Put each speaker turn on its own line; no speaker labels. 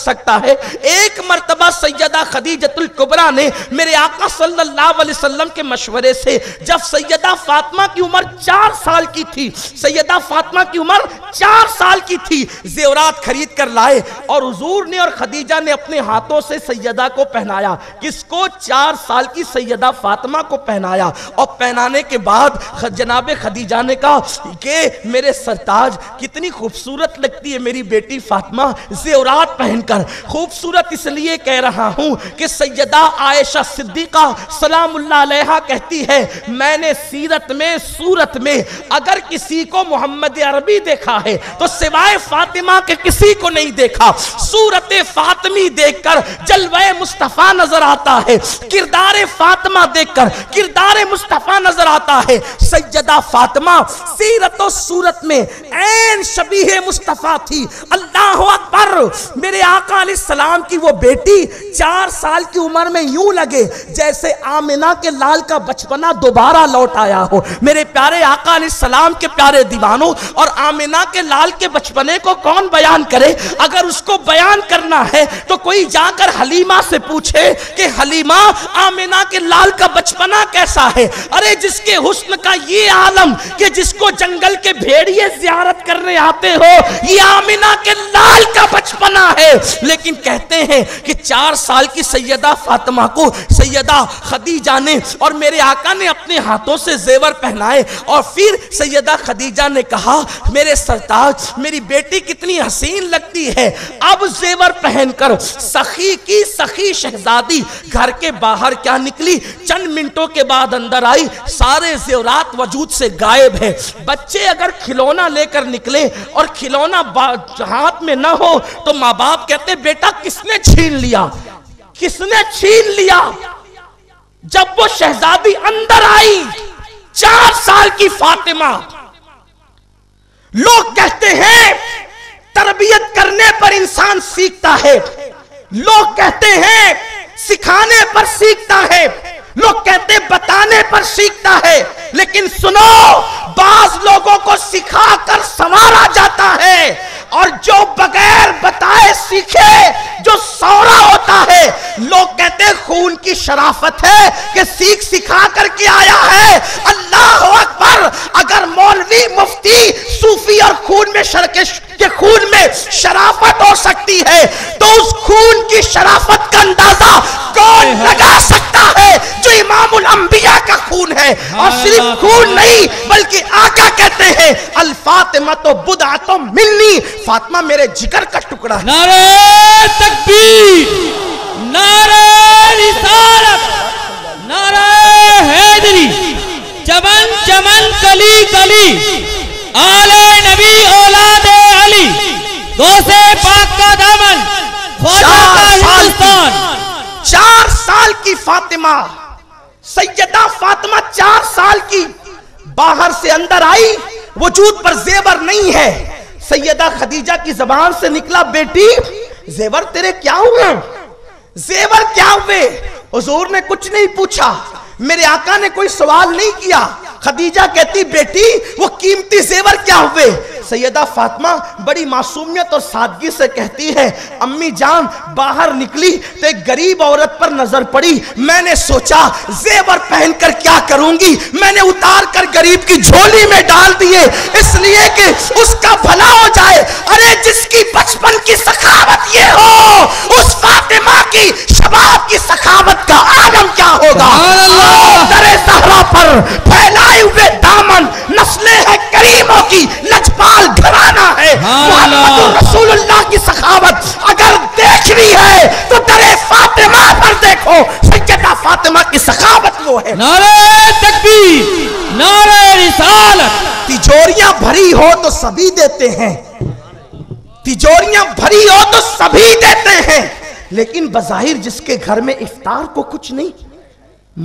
सकता है। एक मरतबा सैयदा खदीजतुल कुबरा ने मेरे आका सल्लल्लाहु अलैहि वसल्लम के मशवरे से, जब सैयदा फातिमा की उम्र चार साल की थी, सैयदा फातिमा की उम्र चार साल की थी, जेवरात खरीद कर लाए और हुजूर ने और खदीजा ने अपने हाथों से सैयदा को पहनाया। किसको? चार साल की सैयदा फातिमा को पहनाया। और पहनाने के बाद जनाब खदीजा ने कहा कि मेरे सरताज, कितनी खूबसूरत लगती है मेरी बेटी फातिमा, जेवरात पहनकर खूबसूरत इसलिए कह रहा हूँ कि सैयदा आयशा सिद्दीका सलामुल्लाह कहती है, मैंने सीरत में, सूरत में अगर किसी को मोहम्मद अरबी देखा है तो सिवाय फातिमा के किसी को नहीं देखा। सूरत फातमी देखकर जलवे मुस्तफ़ा नज़र आता है, किरदार फातिमा देखकर किरदार मुस्तफ़ा नज़र आता है। सैयदा फातिमा सीरत सूरत में ऐन शबीह मुस्तफ़ा थी। अल्लाह अकबर, मेरे आका सलाम की वो बेटी चार साल की उम्र में यूँ लगे जैसे आमिना के लाल का बचपना दोबारा लौट आया हो। मेरे प्यारे आका सलाम के प्यारे दीवानों, और आमिना के लाल के बचपने को कौन बयान करे? अगर उसको बयान करना है तो कोई जाकर हलीमा से पूछे कि हलीमा, आमिना के लाल का बचपना कैसा है? अरे, जिसके हुस्न का ये आलम कि जिसको जंगल के भेड़िए जियारत करने आते हो, ये आमिना के लाल का बचपना है। लेकिन कहते हैं कि चार साल की सैयदा फातिमा को सैयदा खदीजा ने और मेरे आका ने अपने हाथों से जेवर पहनाए और फिर सैयदा खदीजा ने कहा, मेरे सरताज, मेरी बेटी कितनी हसीन लगती है। अब जेवर पहनकर सखी की सखी शहजादी घर के बाहर क्या निकली? चंद मिनटों के बाद अंदर आई, सारे जेवरात वजूद से गायब है। बच्चे अगर खिलौना लेकर निकले और खिलौना हाथ में ना हो तो माँ बाप कहते बेटा, किसने छीन लिया? किसने छीन लिया? जब वो शहजादी अंदर आई, चार साल की फातिमा। लोग कहते हैं, तरबियत करने पर इंसान सीखता है। लोग कहते हैं, सिखाने पर सीखता है। लोग कहते बताने पर सीखता है। लेकिन सुनो, बाज लोगों को सिखाकर संवारा जाता है और जो बगैर सीखे जो सौरा होता है। लोग कहते हैं खून की शराफत है कि सीख सिखा करके आया है। अल्लाह अकबर अगर मौलवी मुफ्ती सूफी और खून में शरके के खून में शराफत हो सकती है तो उस खून की शराफत का अंदाज़ा कौन लगा सकता है जो इमामुल अंबिया का खून है और सिर्फ़ खून नहीं बल्कि आका कहते हैं अल फातिमा तो बुदा तो मिलनी। फातिमा मेरे जिगर का टुकड़ा
नारे तकबीर नारे रिसालत नारे हैदरी चमन चमन कली कली आले नबी औलादे अली पाक का दामन ख्वाजा का हिंदुस्तान।
चार साल की फातिमा। सैयदा फातिमा चार साल की बाहर से अंदर आई, वजूद पर जेवर नहीं है। सैयदा खदीजा की जबान से निकला, बेटी, जेवर तेरे क्या हुए? जेवर क्या हुए? हुजूर ने कुछ नहीं पूछा। मेरे आका ने कोई सवाल नहीं किया। खदीजा कहती, बेटी, वो कीमती जेवर क्या हुए? सैयदा फातिमा बड़ी मासूमियत और सादगी से कहती है अम्मी जान बाहर निकली तो एक गरीब औरत पर नज़र पड़ी। मैंने सोचा जेवर पहनकर क्या करूँगी? मैंने उतार कर गरीब की झोली में डाल दिए। इसलिए कि उसका भला हो जाए। अरे जिसकी बचपन की सखावत ये हो उस फातिमा की शबाब की सखावत का आलम क्या होगा?
अल्लाह।
दरे सहरा पर फैलाए हुए दामन नस्लें हैं करीमों की लजपाल घराना है
सुभान
मोहम्मद
अल्लाह।
रसूलुल्लाह की सखावत अगर देखनी है तो दरे फातिमा पर देखो। सैयदा फातिमा की सखावत वो है।
नारे तकबीर नारे रिसालत।
तिजोरियाँ भरी हो तो सभी देते हैं। तिजोरियाँ भरी हो तो सभी देते हैं। लेकिन बजाहिर जिसके घर में इफ्तार को कुछ नहीं